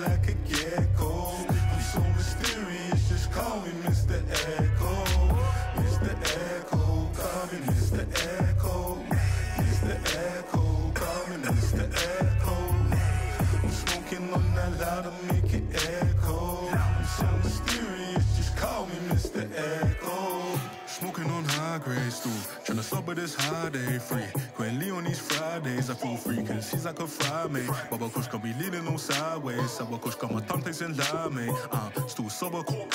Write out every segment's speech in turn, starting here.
like a gecko. I'm so mysterious, just call me Mr. Echo. Mr. Echo, call me Mr. Echo. This high day free. Gwen on these Fridays, I feel free, cause he's like a fry me. Bubba Kush got me leaning on sideways. Bubba Kush got my tongue tasting lime, uh, still sober, cool.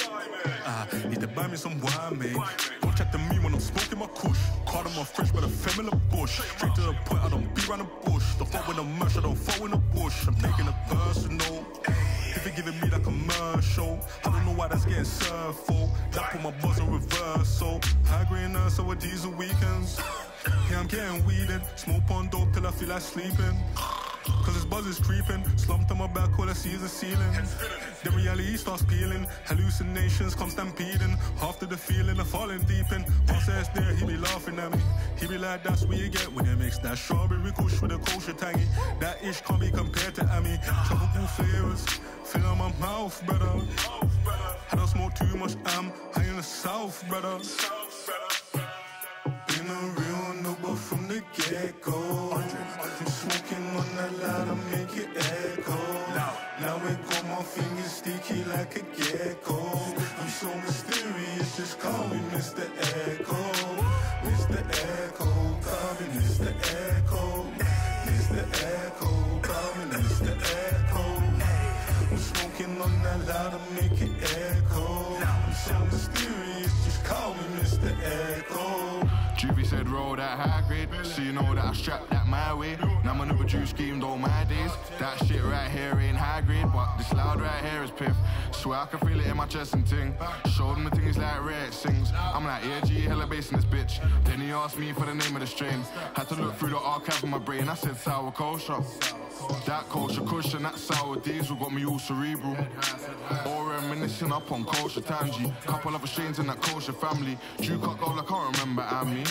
Ah, need to buy me some wine, mate. Don't check to me when I'm smoking my kush. Call them my fresh, but a family bush. Straight to the point, I don't be around the bush. Don't fuck with the merch, I don't fuck in the bush. I'm taking it personal. If they giving me that commercial, I don't know why that's getting served for. Put my buzz in reversal. High grade nurse over diesel weekends. Yeah, I'm getting weeded. Smoke on dope till I feel like sleeping. Cause this buzz is creeping. Slumped on my back, all I see the ceiling. The reality starts peeling. Hallucinations come stampeding. After the feeling of falling deep in. Once that's there, he be laughing at me. He be like, that's what you get when you mix that strawberry kush with a kosher tangy. That ish can't be compared to Ami. Tropical flavors. Fill my mouth, brother. I too much, I'm high in the south, brother. Been a real number from the get-go. I'm smoking on that loud to make it echo. Now it got my fingers sticky like a gecko. I'm so mysterious, just call me Mr. Echo. Mr. Echo, call me Mr. Echo. Mr. Echo, call me Mr. Echo. I'm smoking on that loud to make it echo. So mysterious, just call me Mr. Echo. Juvie said roll that high grade, so you know that I strap that my way. Now my number juice schemed all my days. That shit right here ain't high grade, but this loud right here is piff. Swear I can feel it in my chest and ting. Showed him the thing is like red sings. I'm like, yeah, G, hella bass in this bitch. Then he asked me for the name of the strain. Had to look through the archive of my brain. I said sour kosher. That kosher cushion, that sour diesel got me all cerebral. All reminiscing up on culture tangy. Couple other strains in that culture family. Drew cut gold, I can't remember at me.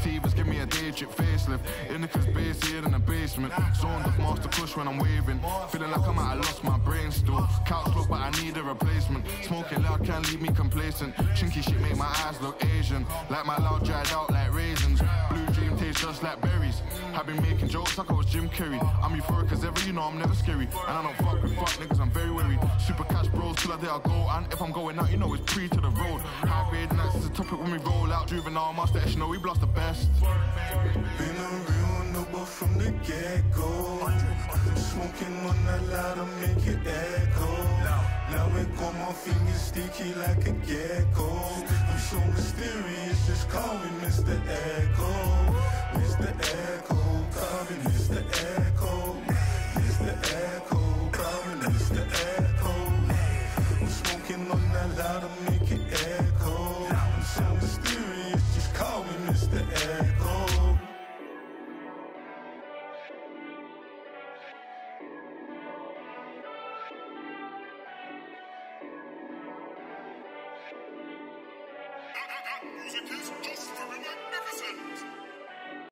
Steve has give me a day trip facelift. Indica's base here in the basement. Zoned off master kush when I'm waving. Feeling like I might have lost my brain still. Couch look, but I need a replacement. Smoking loud can't leave me complacent. Chinky shit make my eyes look Asian. Like my loud dried out like raisins. Blue just like berries. I've been making jokes like I was Jim Carrey. I'm euphoric cause ever, you know I'm never scary. And I don't fuck with fuck niggas, I'm very wary. Super cash bros till I day I go. And if I'm going out, you know it's pre to the road. High grade nights is a topic when we roll out. Juvenile master, you know we blast the best. Been a real number from the get-go. Smoking on that loud to make it echo. Now it got my fingers sticky like a gecko. I'm so mysterious, just call me Mr. Echo. Mr. Echo, call me Mr. Echo. Mr. Echo, call me Mr. Echo. I'm smoking on that loud to make it. I'm so mysterious, just call me Mr. Echo. Music is just magnificent.